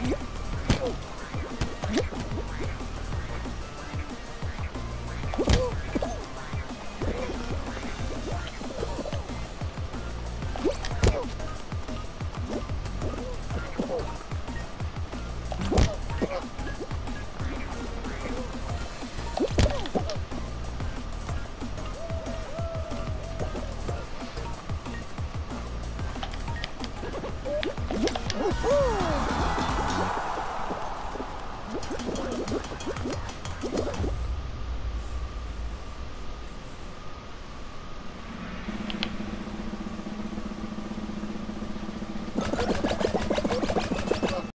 Oh. Let's go.